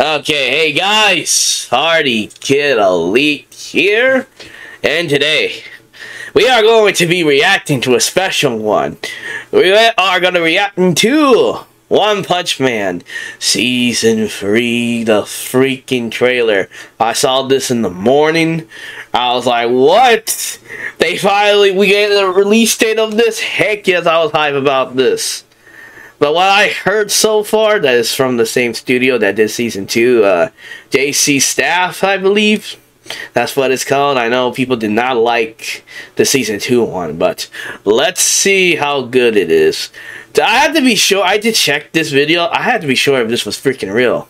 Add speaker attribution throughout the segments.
Speaker 1: Okay, hey guys, Party Kid Elite here, and today we are going to be reacting to a special one. We are going to react to One Punch Man Season 3, the freaking trailer. I saw this in the morning. I was like, what? They finally, we get the release date of this? Heck yes, I was hype about this. But what I heard so far, that is from the same studio that did season two, uh, JC Staff, I believe. That's what it's called. I know people did not like the season two one, but let's see how good it is. I had to be sure. I did check this video. I had to be sure if this was freaking real.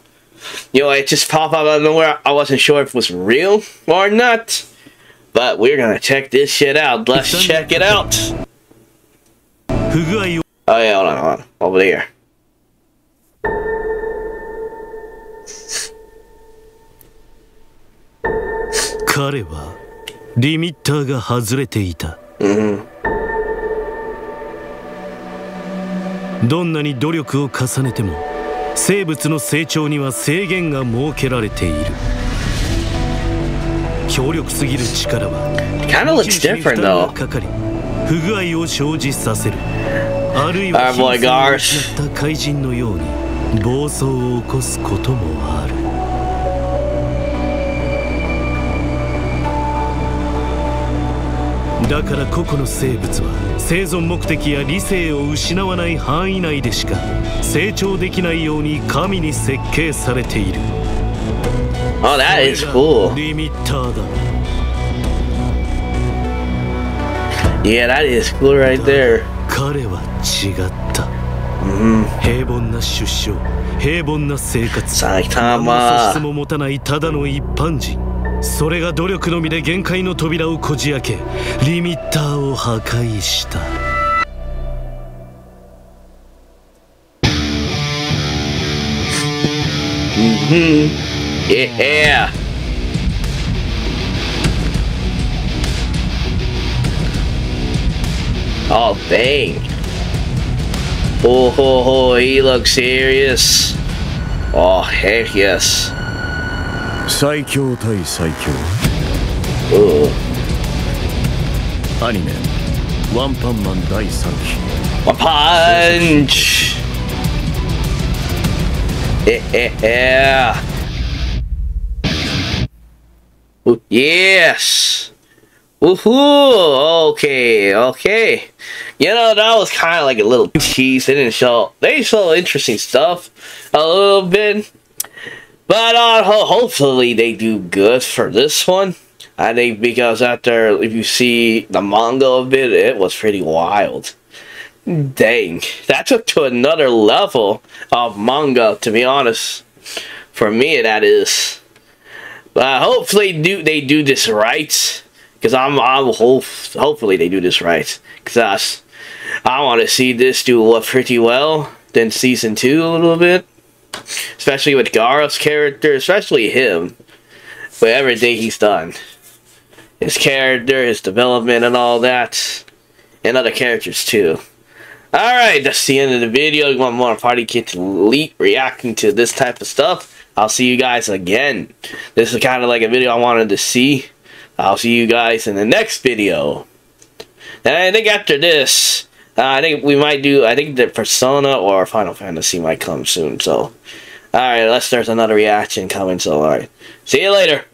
Speaker 1: You know, it just popped out of nowhere. I wasn't sure if it was real or not. But we're gonna check this shit out. Let's check it out. Oh yeah, hold on, hold on. Over there.
Speaker 2: 彼はリミッターが外れていた、どんなに努力を重ねても生物の成長には制限が設けられている強力すぎる力は不具合を生じさせるあるいは
Speaker 1: Garth
Speaker 2: 性を失った怪人のように暴走を起こすこともあるだから個々の生物は生存目的や理性を失わない範囲内でしか成長できないように神に設計されている
Speaker 1: Oh, that is cool.
Speaker 2: リミッターだ
Speaker 1: Yeah, that is cool right there.
Speaker 2: 彼は違った、平凡な出生平凡な生活
Speaker 1: 埼玉
Speaker 2: 素質も持たないただの一般人。それが努力のみで限界の扉をこじ開けリミッターを破壊した。
Speaker 1: Yeah. Oh, dang. Oh, ho, ho, he looks serious. Oh, heck yes.
Speaker 3: 最強対最強
Speaker 1: Ooh.
Speaker 3: アニメ「ワンパンマン」第3期
Speaker 1: One punch! Yeah. Ooh, Yes. Woohoo! Okay, okay. You know, that was kind of like a little tease. They didn't show. They show interesting stuff a little bit, but uh, ho- hopefully they do good for this one. I think because after if you see the manga of it, it was pretty wild. Dang, that took to another level of manga. To be honest, for me that is. But hopefully do they do this right. Cause I'm I'm hope hopefully they do this right. Cause I I want to see this do pretty well than season two a little bit. Especially with Garou's character, especially him. With everything he's done. His character, his development and all that. And other characters too. Alright, that's the end of the video. You want more Party Kid to Elite reacting to this type of stuff? I'll see you guys again. This is kind of like a video I wanted to see. I'll see you guys in the next video. And I think after this, uh, I think we might do, I think the Persona or Final Fantasy might come soon. So, alright, unless there's another reaction coming. So, alright. See you later.